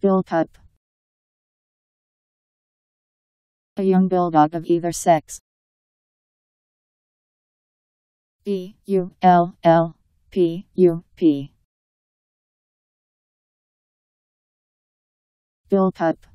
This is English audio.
Bull pup. A young bulldog of either sex. B U L L P U P. Bull pup.